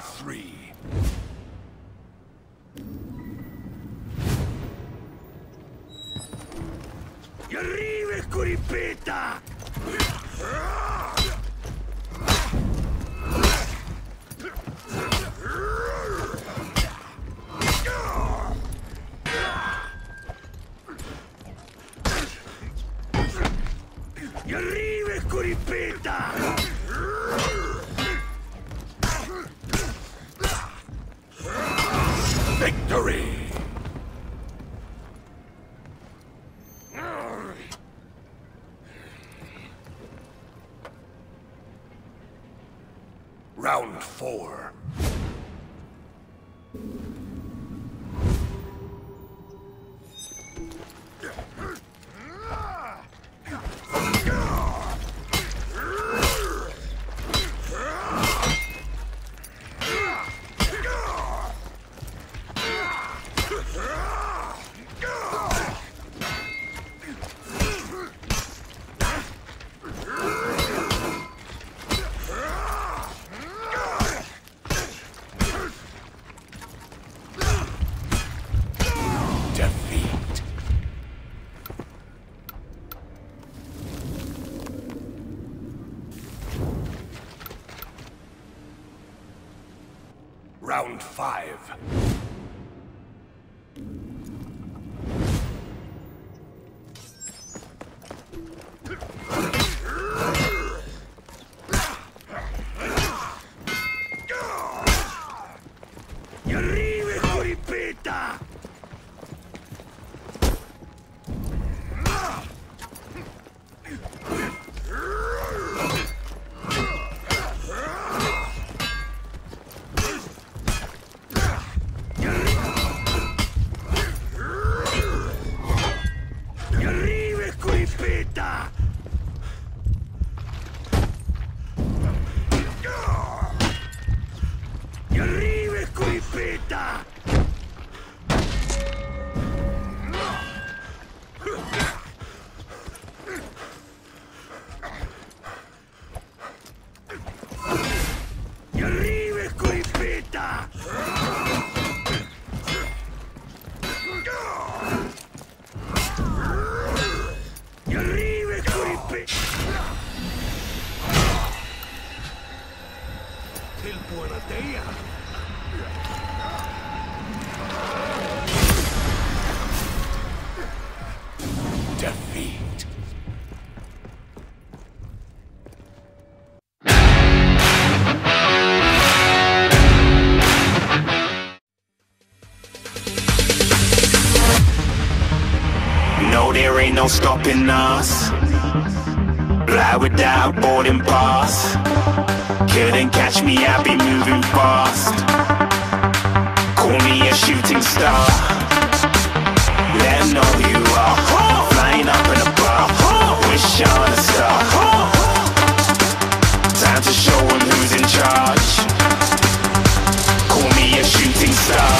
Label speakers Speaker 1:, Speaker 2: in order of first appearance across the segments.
Speaker 1: Round three.
Speaker 2: Arriva il curipeta! Arriva il
Speaker 1: curipeta! Round four.
Speaker 2: 5.
Speaker 1: Defeat.
Speaker 3: No, there ain't no stopping us. Fly without boarding pass couldn't catch me, I'd be moving fast. Call me a shooting star. Let them know you are. Flying up in a bar. Wish on a star. Time to show who's in charge. Call me a shooting star.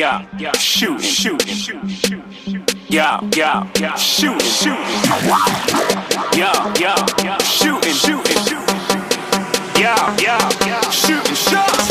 Speaker 3: Yeah, yeah, yeah, shooting, shooting. Yeah, yeah, yeah, shooting, shooting. Yeah, yeah, yeah, shooting, shooting. Yeah, yeah, yeah, shooting shots.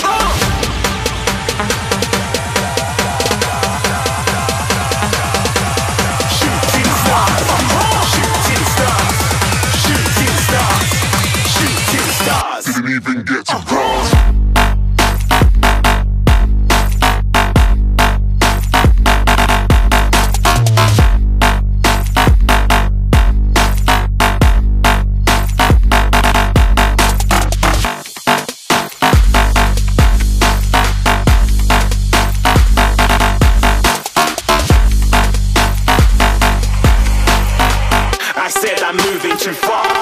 Speaker 4: I'm moving too far.